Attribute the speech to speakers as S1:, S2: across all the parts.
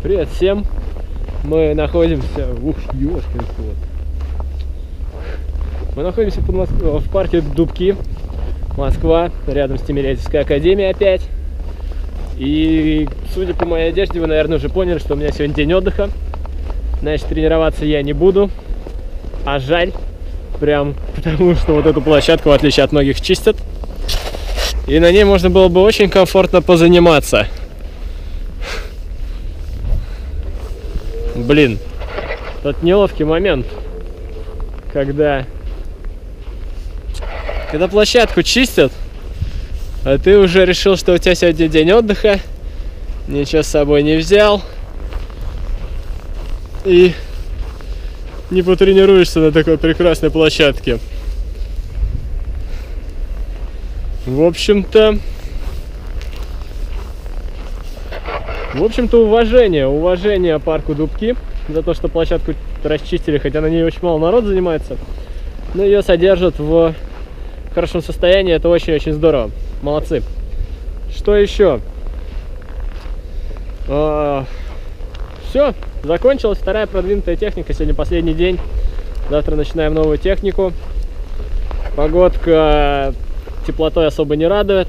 S1: Привет всем! Мы находимся... Ух, ёшкин кот. Мы находимся под Моск- в парке Дубки, Москва, рядом с Тимирязевской академией опять. И, судя по моей одежде, вы, наверное, уже поняли, что у меня сегодня день отдыха. Значит, тренироваться я не буду. А жаль. Прям потому, что вот эту площадку, в отличие от многих, чистят. И на ней можно было бы очень комфортно позаниматься. Блин, тот неловкий момент, когда, когда площадку чистят, а ты уже решил, что у тебя сегодня день отдыха, ничего с собой не взял, и не потренируешься на такой прекрасной площадке. В общем-то, в общем-то, уважение, уважение парку Дубки за то, что площадку расчистили, хотя на ней очень мало народ занимается. Но ее содержат в хорошем состоянии, это очень-очень здорово. Молодцы. Что еще? Все, закончилась вторая продвинутая техника. Сегодня последний день. Завтра начинаем новую технику. Погодка теплотой особо не радует.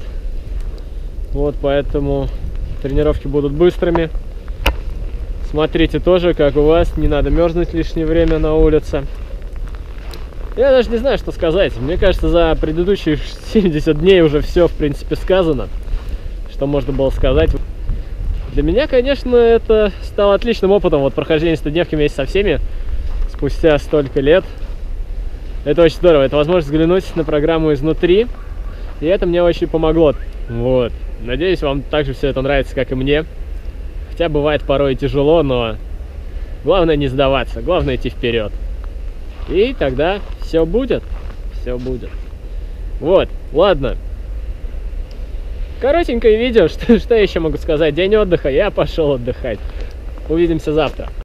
S1: Вот поэтому тренировки будут быстрыми. Смотрите тоже, как у вас. Не надо мерзнуть лишнее время на улице. Я даже не знаю, что сказать. Мне кажется, за предыдущие 70 дней уже все, в принципе, сказано, что можно было сказать. Для меня, конечно, это стало отличным опытом. Вот прохождение 100 дневки вместе со всеми спустя столько лет. Это очень здорово. Это возможность взглянуть на программу изнутри. И это мне очень помогло. Вот. Надеюсь, вам также все это нравится, как и мне. Хотя бывает порой тяжело, но главное не сдаваться, главное идти вперед. И тогда все будет. Все будет. Вот, ладно. Коротенькое видео, что, что я еще могу сказать? День отдыха, я пошел отдыхать. Увидимся завтра.